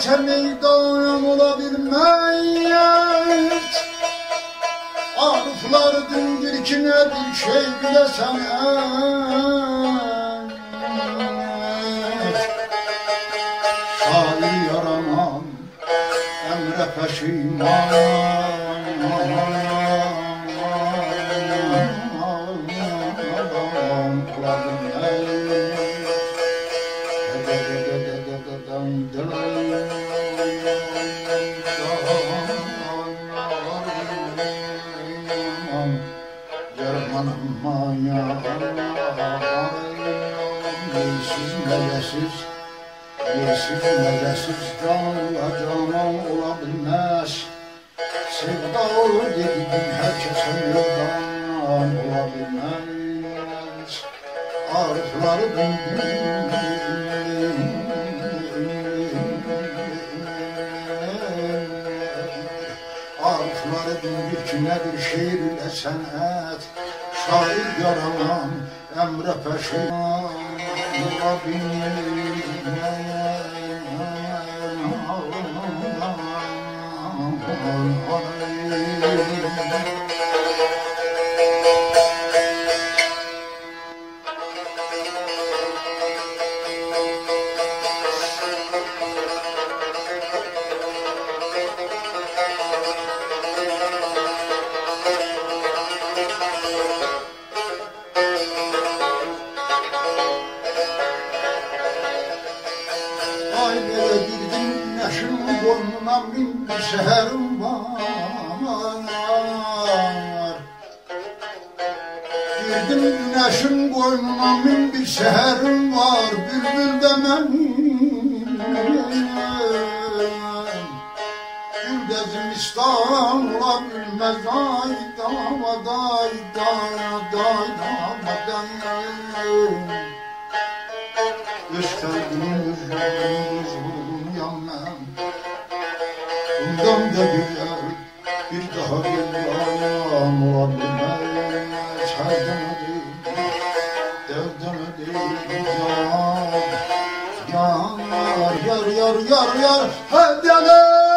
Herkese meydan olabilmez. Arifler dingirkine bir şey bilesen Şair yaraman emre peşiman Germanım manya Arifları Arifları bir kinedir şiir ile senet Şair yaralan emre peşiman Rabbim min bir seherim var. Girdim güneşin boynuna min bir seherim var. Bülbül dememin Güldezim İstanbul'a bilmez ay dava day day day dava day Gösterdiğiniz yüzünüz vurdum yanmam Bundan da güzel bir daha gelmem olabilmez Her demedim, der demedim Yar, yar, yar, yar, yar, yar Her demedim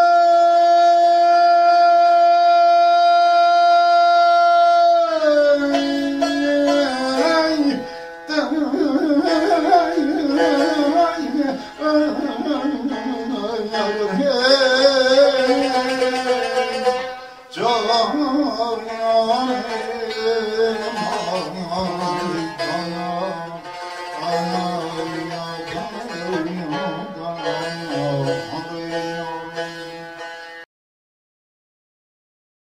Canım